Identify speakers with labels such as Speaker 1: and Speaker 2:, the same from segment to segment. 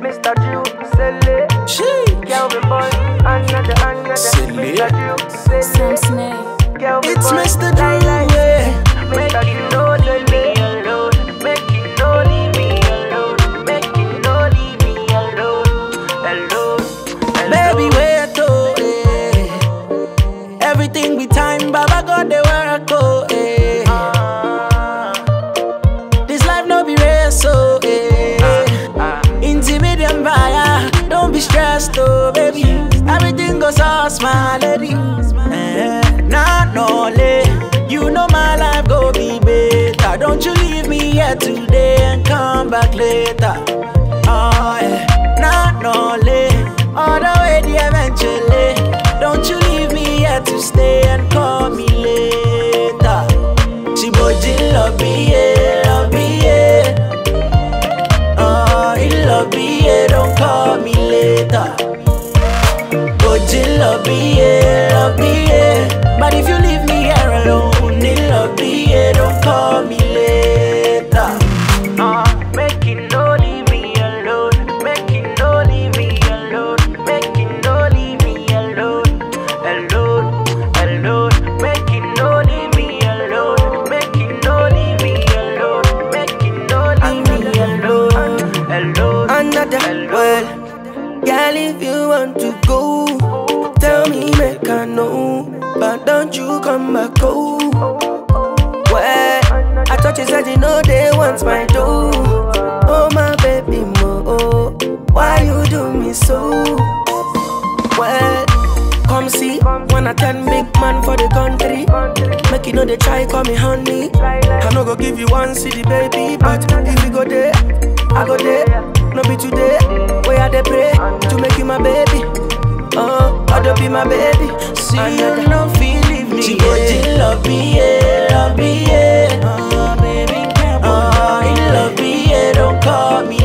Speaker 1: Mr. Drew, Sele. Calvin Boy, another, another.
Speaker 2: Sele.
Speaker 1: Mr. Drew, Sele.
Speaker 3: Sam Snake.
Speaker 1: Calvin
Speaker 2: It's
Speaker 1: Boy,
Speaker 2: Mr. Drew, yeah.
Speaker 1: It
Speaker 2: baby. Everything goes all my lady. Eh, nah, no, lay. You know my life go be better. Don't you leave me here today and come back later. Oh, yeah. Nah, no, lay. All the way the eventually. Don't you leave me here to stay and call me But don't you come back, oh. Well, I thought you said you know they want my dough. Oh, my baby, mo. Oh. Why you do me so? Well, come see, when I turn big man for the country. Make you know they try call me honey. I no go give you one city, baby, but if you go there, I go there. No be today, where I dey pray to make you my baby. Oh, I don't be my baby. See you no feel leave me. She yeah. love me, yeah, love me, yeah. Oh, baby, oh, he love me, yeah. Don't call me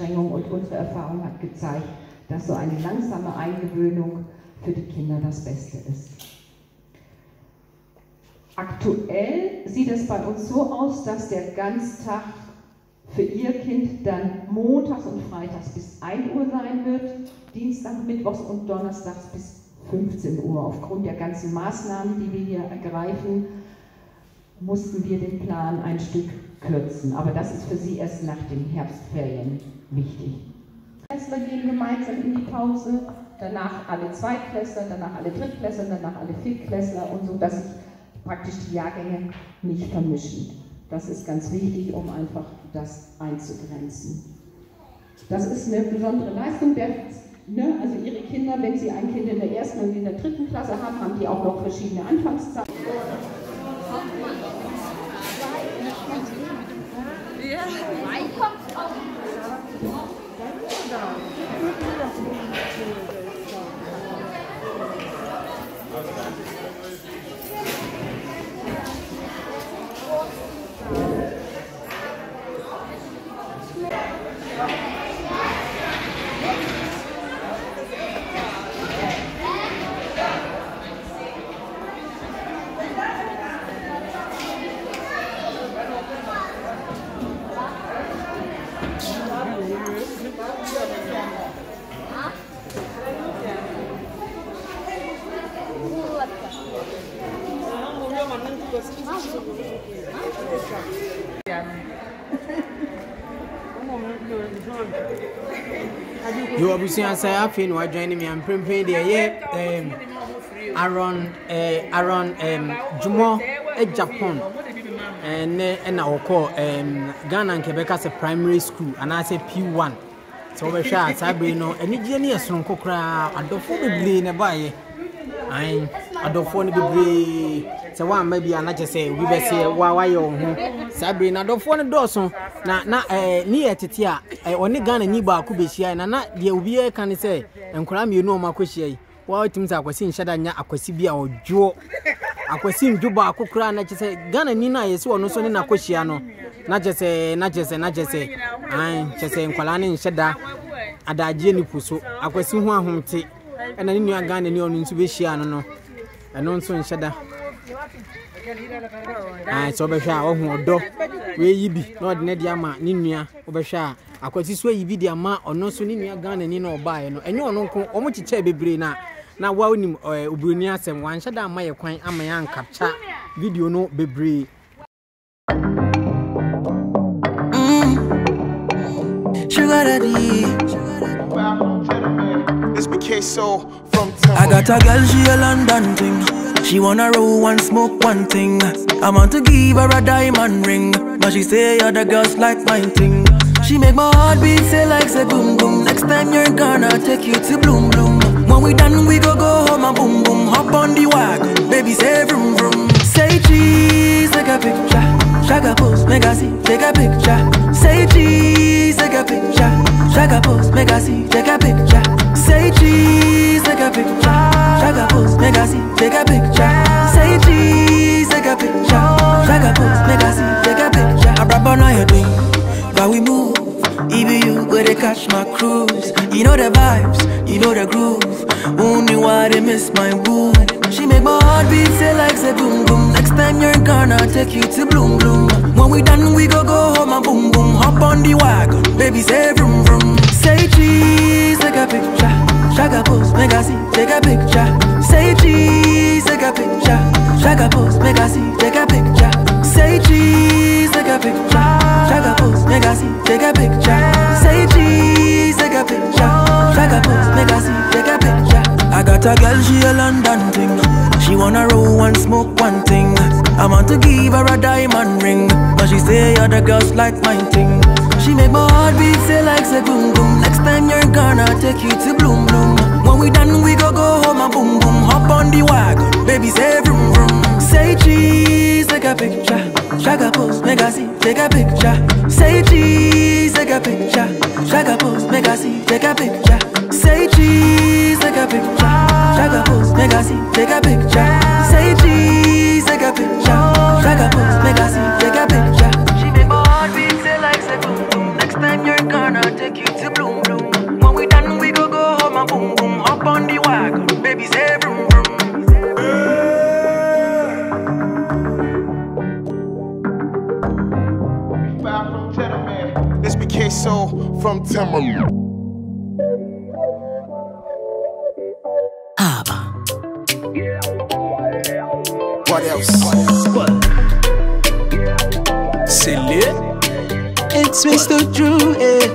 Speaker 4: Anstrengung und unsere Erfahrung hat gezeigt, dass so eine langsame Eingewöhnung für die Kinder das Beste ist. Aktuell sieht es bei uns so aus, dass der Ganztag für Ihr Kind dann montags und freitags bis 1 Uhr sein wird, Dienstag, Mittwochs und Donnerstags bis 15 Uhr. Aufgrund der ganzen Maßnahmen, die wir hier ergreifen, mussten wir den Plan ein Stück kürzen. Aber das ist für Sie erst nach den Herbstferien wichtig. Klässler gehen gemeinsam in die Pause, danach alle Zweitklässler, danach alle Drittklässler, danach alle Viertklässler und so, dass sich praktisch die Jahrgänge nicht vermischen. Das ist ganz wichtig, um einfach das einzugrenzen. Das ist eine besondere Leistung. Der, ne, also Ihre Kinder, wenn Sie ein Kind in der ersten und in der dritten Klasse haben, haben die auch noch verschiedene Anfangszeiten.
Speaker 5: Yɛwɔ abusua sɛ afei na wadwane me? Amprempren deɛ ɛyɛ aron aron um, dwumɔ japan. Ɛnɛ ɛna wɔkɔ um, ghana nkɛ bɛka sɛ primary school anaasɛ p1 sɛ wobɛhwɛ a saa bere no anigyeɛ no yɛ sononko koraa adɔfoɔ bebree na ɛbaeɛ ae adɔfoɔ no bebree. Sɛ woamma bi a na kyɛ sɛ obi wayɛ wo ho. Saa bere no adɔfoɔ no dɔɔso. Na na ne yɛ tete a ɔne ghana ni baako bɛhyia na na deɛ obiara ka ne sɛ nkwaraa mmienu ɔma akɔhyia yi waa wotumi sɛ akwasi nhyɛ da nya akwasi bi a ɔdwoɔ. Akwasi ndwo baako koraa na kyɛ sɛ ghana ni no a yɛsɛ ɔno nso ne nakɔhyia no na kyɛ sɛ na kyɛ sɛ na kyɛ sɛ ae kyɛ sɛ nkwaraa ne nhyɛ da adagyeɛ ne po so akwasi ho ahomte. Ɛna ne nua ghana ni ɔno nso bɛhyia no no ɛno nso nhyɛ da. Ae, sɛ wobɛhwɛ a wahu ɔdɔ. Wɔayi bi na ɔde ne de ama ne nua. Wobɛhwɛ a akwasi so ayi bi de ama ɔno nso ne nua ghana ni na ɔbaeɛ no. Ɛnyɛ ɔno nko ɔmo bebree na na wa wonim oburoni asɛm. Wanhyɛ da ama yɛ kwan ama yɛ ankapkya video no bebree.
Speaker 6: Sugar daddy.
Speaker 7: It's from
Speaker 6: I got a girl, she a London thing. She wanna roll and smoke one thing. I want to give her a diamond ring, but she say other girls like mine thing. She make my heart beat say like say boom boom. Next time you're gonna take you to bloom bloom. When we done, we go go home and boom boom. Hop on the wagon, baby say vroom vroom. Say cheese, take a picture. Shaka pose, make I see, take a picture. Say cheese, take a picture. Shaka pose, make I see, take a picture. Know the groove. Only why they miss my woo. She make my heart beat say like say boom boom. Next time you're gonna take you to bloom bloom. When we done, we go go home and boom boom. Hop on the wagon, baby say vroom vroom. Say cheese, take a picture. Shaka pose, make I see, take a picture. Say cheese, take a picture. Shaka pose, make I see, take a picture. Say cheese, take a picture. Shaka pose, make I see, take a picture. Got a girl, she a London thing. She wanna roll and smoke one thing. I want to give her a diamond ring, but she say other girls like mine thing. She make my heart beat say like say boom boom. Next time you're gonna take you to bloom bloom. When we done, we go go home and boom boom. Hop on the wagon, baby say vroom vroom. Say cheese, take a picture. Shaka pose, make I see, take a picture. Say cheese, take a picture. Shaka pose, make I see, take a picture. Say cheese, take a picture. Shaka pose, make I see, take a picture. Say cheese,
Speaker 7: It's BK Soul from Temple. What else?
Speaker 6: Silly. It's Mr. Drew, eh?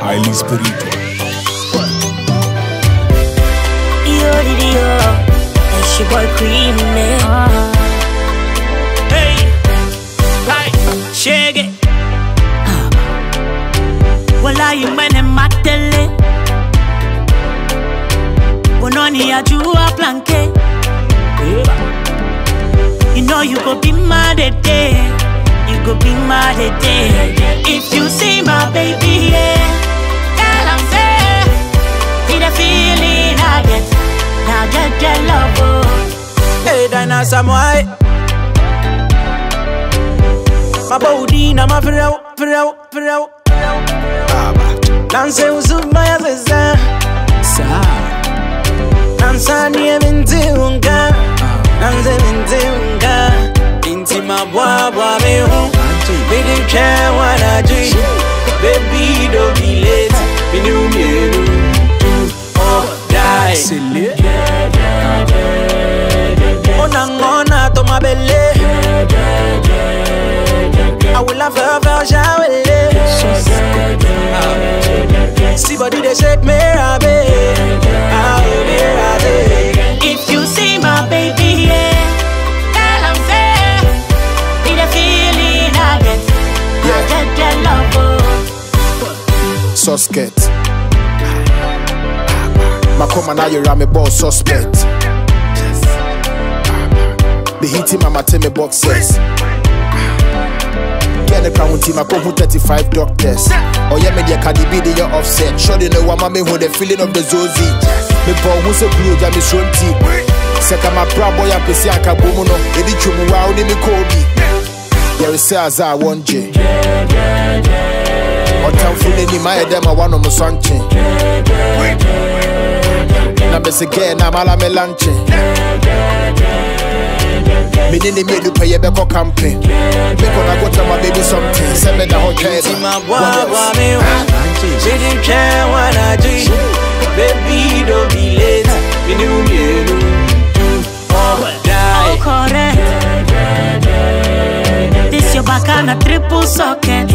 Speaker 7: Highly spiritual.
Speaker 1: Yo, yo, it's your boy Cream, man. Hey, hey, shake it. Wala yumene matele. Bononi ajua planke. You know you go be mad at day. You go be at day. If you see my baby, yeah. Girl, I'm there. See the feeling I get. Now get get love. oh.
Speaker 6: Hey, Dana Samoy. My body, na my frau, frau, frau. Dance uzuma ya zeza. Sa. Dansa ni minti unga. Danse minti unga. Inti mabwabwa mehu. Bidi kya wana jui. Baby don't be late. Binu mienu. Do or oh, die. Silly. Body they shake me, rabe. Ah, me, rabe.
Speaker 1: If you see my baby, yeah. Girl, I'm there. See the feeling I get. Now get get love. oh.
Speaker 8: suspect. Makoma now you ram me ball suspect. Be hitting mama tell me boxes. Get the crown team, I come with 35 doctors. Oh, yeah, me the Cardi the your offset. Sure, they know I'm me with the feeling of the Zozi. Me ball who's a blue, jam is one tea. Second, my proud boy, I can see I can boom on. If you move out, me Kobe. Yeah, it says I want you. Or time for any my dem, I want no something. Now, Miss again, I'm all I'm a lunching. Ní ni mi èlú pẹ̀yẹ bẹ́ẹ̀ kọ́ camping. Mi kò náà gòtà ma baby something. Sẹ́mi dà hó twẹ́
Speaker 2: See my boy, boy, me Me didn't care when I do Baby, don't be late Me knew you Oh, die
Speaker 1: correct. This your back and a triple socket.